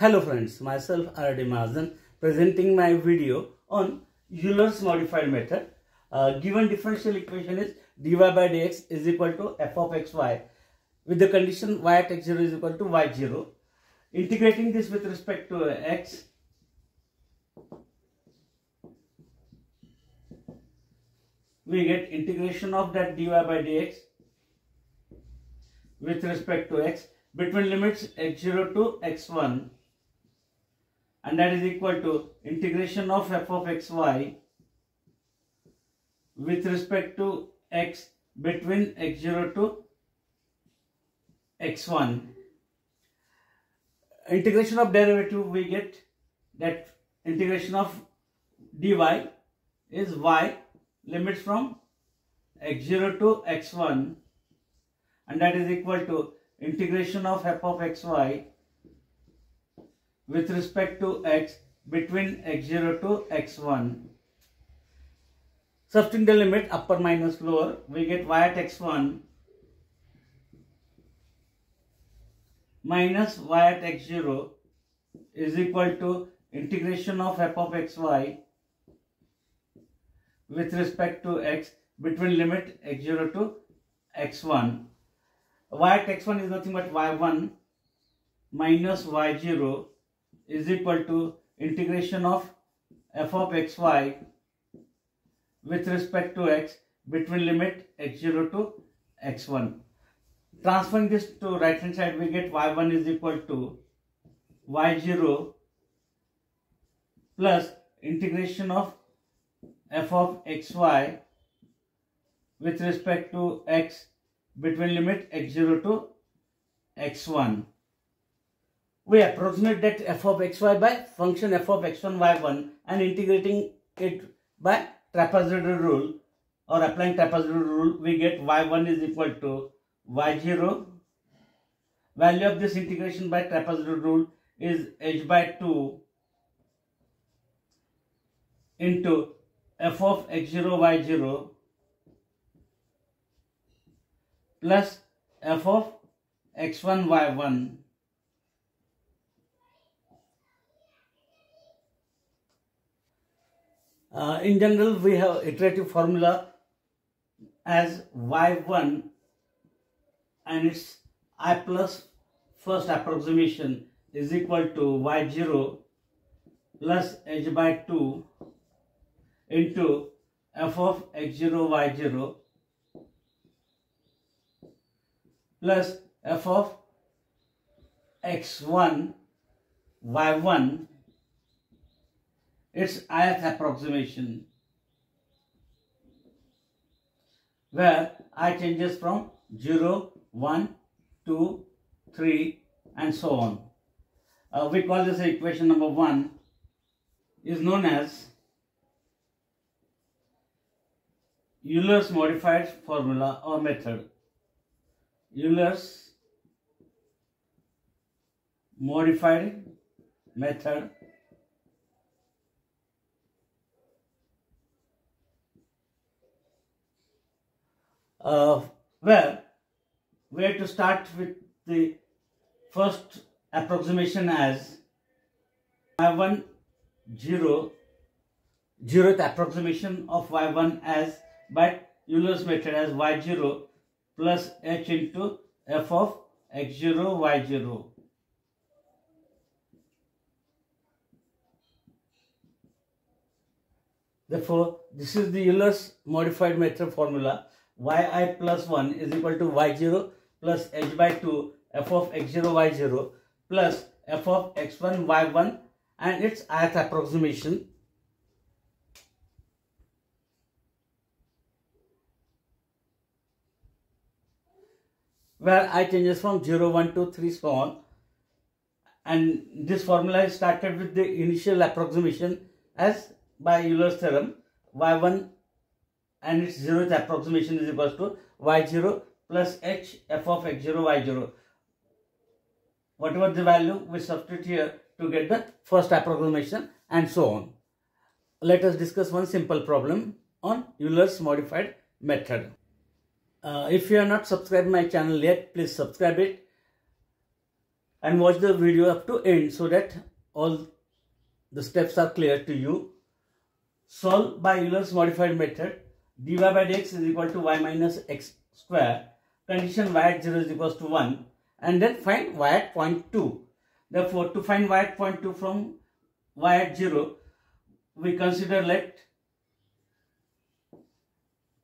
Hello friends, myself R.D. Mahajan presenting my video on Euler's modified method. Uh, given differential equation is dy by dx is equal to f of xy with the condition y at x0 is equal to y0. Integrating this with respect to x we get integration of that dy by dx with respect to x between limits x0 to x1 and that is equal to integration of f of xy with respect to x between x0 to x1 integration of derivative we get that integration of dy is y limits from x0 to x1 and that is equal to integration of f of xy with respect to x between x0 to x1. Substituting the limit upper minus lower, we get y at x1 minus y at x0 is equal to integration of f of xy with respect to x between limit x0 to x1 y at x1 is nothing but y1 minus y0 is equal to integration of f of xy with respect to x between limit x0 to x1. Transferring this to right hand side we get y1 is equal to y0 plus integration of f of xy with respect to x between limit x0 to x1. We approximate that f of xy by function f of x1 y1 and integrating it by trapezoidal rule or applying trapezoidal rule we get y1 is equal to y0. Value of this integration by trapezoidal rule is h by 2 into f of x0 y0 plus f of x1 y1 uh, in general we have iterative formula as y1 and its i plus first approximation is equal to y0 plus h by 2 into f of x0 y0 plus f of x1 y1 its ith approximation where i changes from 0 1 2 3 and so on. Uh, we call this equation number 1 is known as Euler's modified formula or method. Euler's modified method uh, where we have to start with the first approximation as y1 0 zeroth approximation of y1 as by Euler's method as y0 plus h into f of x0 y0. Therefore, this is the Euler's modified method formula yi plus 1 is equal to y0 plus h by 2 f of x0 y0 plus f of x1 y1 and its ith approximation where i changes from 0, 1, 2, 3, so on. And this formula is started with the initial approximation as by Euler's theorem y1 and its zeroth approximation is equal to y0 plus h f of x0 y0. Whatever the value we substitute here to get the first approximation and so on. Let us discuss one simple problem on Euler's modified method. Uh, if you are not subscribed my channel yet, please subscribe it and watch the video up to end so that all the steps are clear to you. Solve by Euler's modified method dy by dx is equal to y minus x square. Condition y at 0 is equal to 1 and then find y at point 2. Therefore, to find y at point 2 from y at 0, we consider let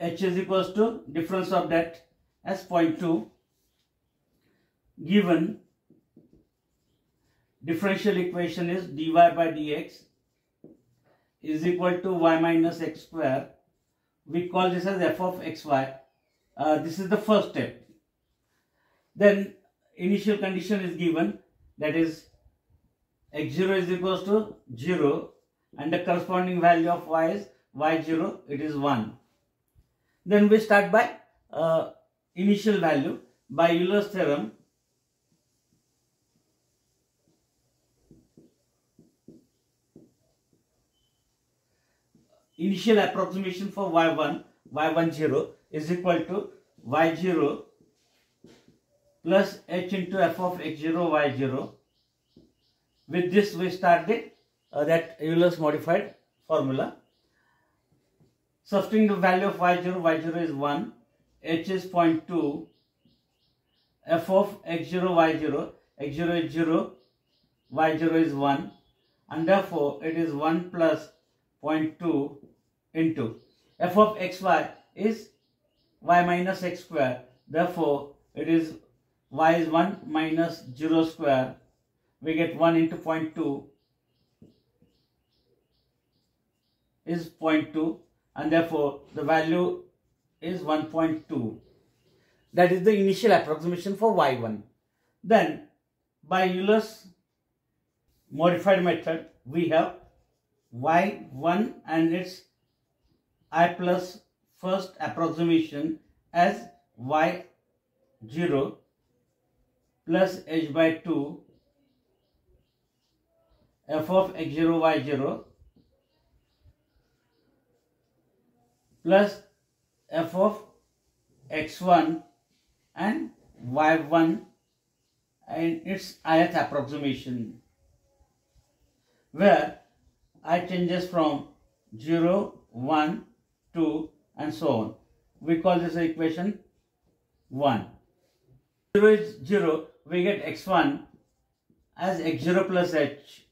h is equals to difference of that as 0.2 given differential equation is dy by dx is equal to y minus x square. We call this as f of xy. Uh, this is the first step. Then initial condition is given that is x0 is equals to 0 and the corresponding value of y is y0 it is 1. Then we start by uh, initial value by Euler's theorem initial approximation for y1 y10 is equal to y0 plus h into f of x0 y0 with this we started uh, that Euler's modified formula. Substituting the value of y0 y0 is 1 h is 0.2 f of x0 y0 x0 is 0 y0 is 1 and therefore it is 1 plus 0.2 into f of xy is y minus x square. Therefore, it is y is 1 minus 0 square. We get 1 into 0.2 is 0.2 and therefore the value is 1.2. That is the initial approximation for y1. Then by Euler's modified method we have y1 and its i plus first approximation as y0 plus h by 2 f of x0 y0 plus f of x1 and y1 and its ith approximation where i changes from 0 1 2 and so on. We call this equation 1. 0 is 0, we get x1 as x0 plus h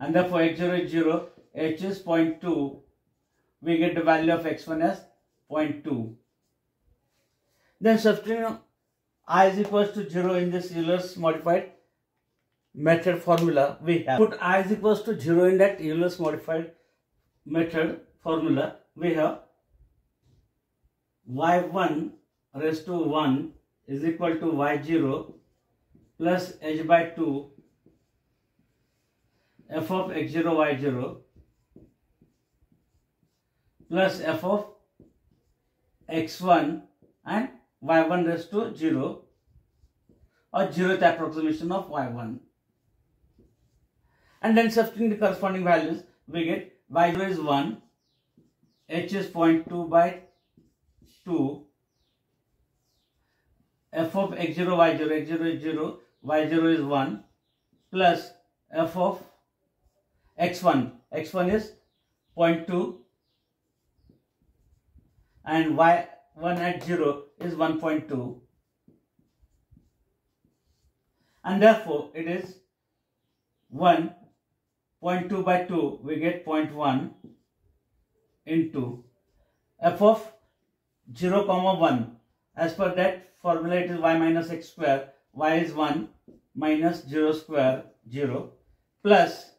and therefore x0 is 0, h is 0.2, we get the value of x1 as 0.2. Then substituting i is equals to 0 in this Euler's modified method formula, we have. Put i is equals to 0 in that Euler's modified method formula, we have. Y1 raised to 1 is equal to y0 plus h by 2 f of x0 y0 plus f of x1 and y1 raised to 0 or zeroth approximation of y1 and then substituting the corresponding values we get y0 is 1, h is 0.2 by 2, f of x0, y0, x0 is 0, y0 is 1, plus f of x1, x1 is 0.2 and y1 at 0 is 1.2 and therefore it is 1 0.2 by 2 we get 0.1 into f of 0 comma 1 as per that formula it is y minus x square. Y is 1 minus 0 square 0 plus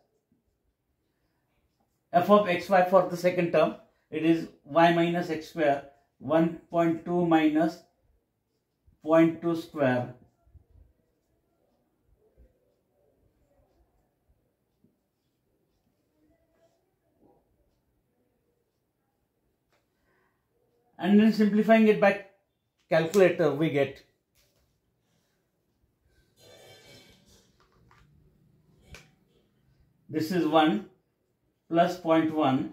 f of xy for the second term. It is y minus x square 1.2 minus 0.2 square and then simplifying it by calculator we get. This is 1 plus 0.1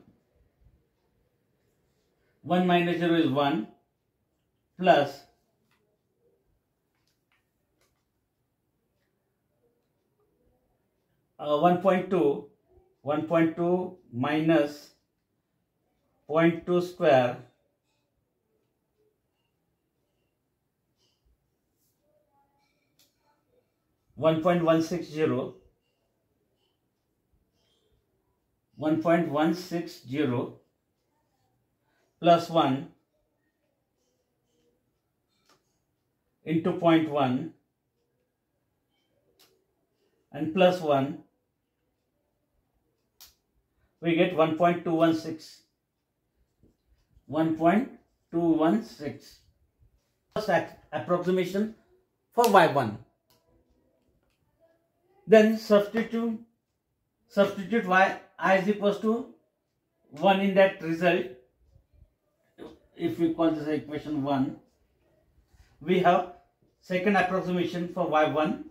1 minus 0 is 1 uh, 1.2 1.2 minus 0.2 square 1.160 1.160 plus 1 into 0.1 and plus 1 we get 1.216 1.216 That approximation for y1 then substitute substitute y i is equals to 1 in that result. If we call this equation 1 we have second approximation for y1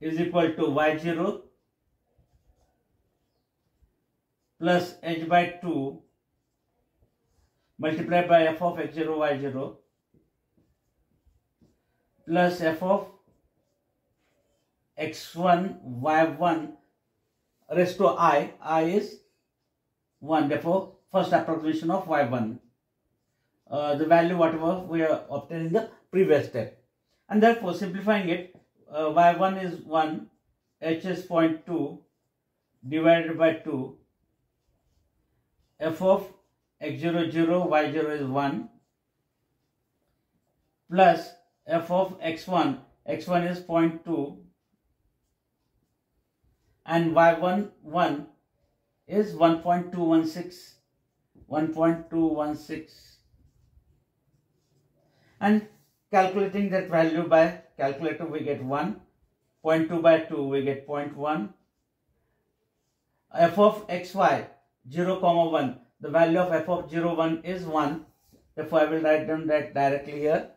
is equal to y0 plus h by 2 multiplied by f of x0 y0 plus f of x1 y1 raised to i i is 1 therefore first approximation of y1 uh, the value whatever we are obtained in the previous step. And therefore simplifying it uh, y1 is 1 h is 0.2 divided by 2 f of x0 0 y0 is 1 plus f of x1 x1 is 0.2 and y1 1 is 1.216 1.216 and calculating that value by calculator we get 1 0.2 by 2 we get 0.1 f of xy 0 comma 1 the value of f of 0 1 is 1 therefore I will write down that directly here.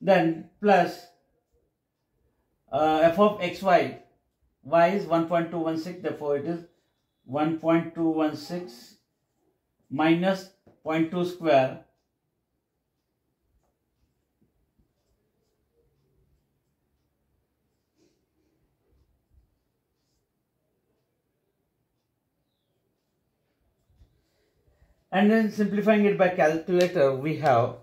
Then plus uh, f of xy y is 1.216 therefore it is 1.216 minus 0.2 square and then simplifying it by calculator we have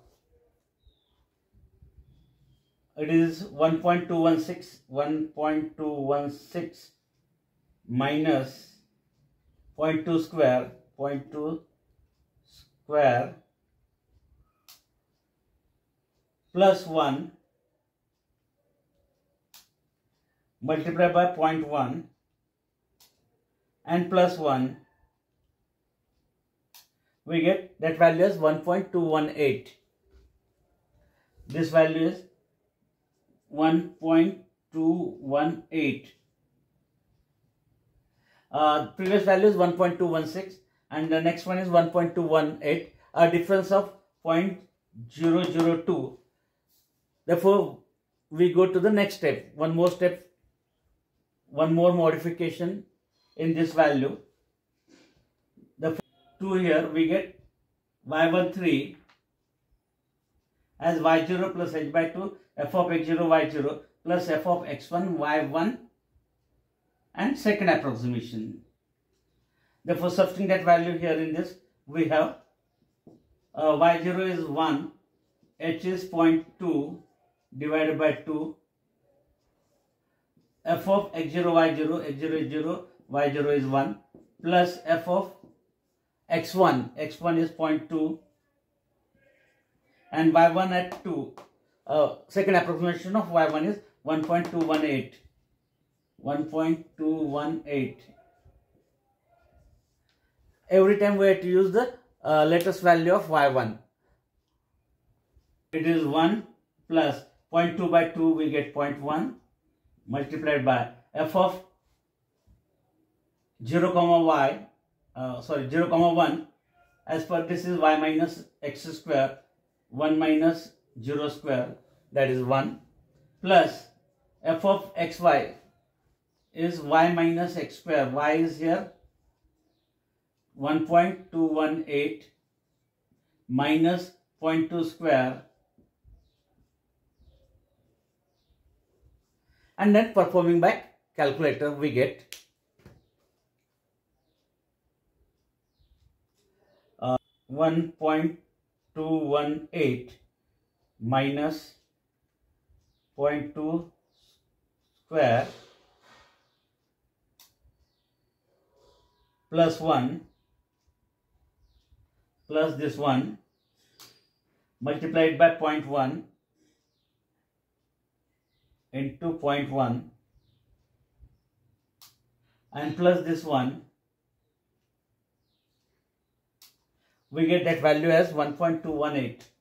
it is 1.216 1.216 minus 0.2 square 0.2 square plus 1 multiplied by 0.1 and plus 1 we get that value is 1.218 this value is 1.218 uh, previous value is 1.216 and the next one is 1.218 a difference of 0.002 therefore we go to the next step. One more step. One more modification in this value. The 2 here we get y13 as y0 plus h by 2 f of x0 y0 plus f of x1 y1 and second approximation. Therefore, substituting that value here in this, we have uh, y0 is 1, h is 0.2 divided by 2, f of x0 y0, x0 is 0, y0 is 1, plus f of x1, x1 is 0.2 and y1 at 2 uh, second approximation of y1 is 1.218 1.218 every time we have to use the uh, latest value of y1 it is 1 plus 0.2 by 2 we get 0.1 multiplied by f of 0 comma y uh, sorry 0 comma 1 as per this is y minus x square 1 minus 0 square that is 1 plus f of xy is y minus x square. y is here 1.218 minus 0.2 square and then performing by calculator we get uh, 1.218 minus 0.2 square plus 1 plus this one multiplied by 0.1 into 0.1 and plus this one we get that value as 1.218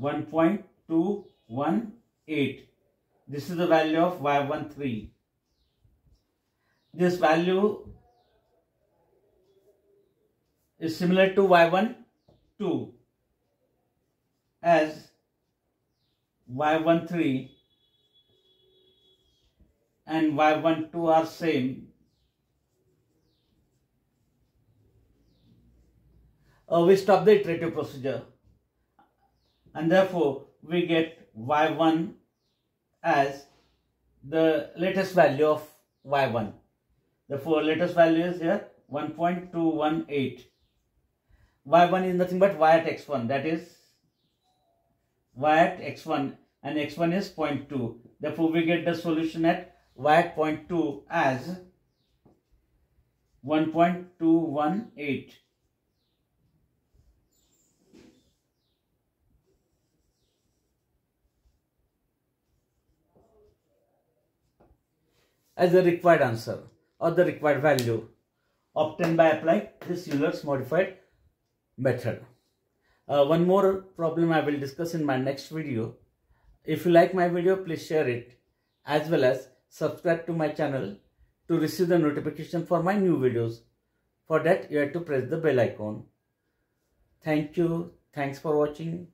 1.218 this is the value of y13 this value is similar to y12 as y13 and y12 are same. Uh, we stop the iterative procedure and therefore we get y1 as the latest value of y1. Therefore latest value is here 1.218. y1 is nothing but y at x1 that is y at x1 and x1 is 0.2. Therefore, we get the solution at y at 0.2 as 1.218. as the required answer or the required value obtained by applying this Euler's modified method. Uh, one more problem I will discuss in my next video. If you like my video, please share it as well as subscribe to my channel to receive the notification for my new videos. For that, you have to press the bell icon. Thank you. Thanks for watching.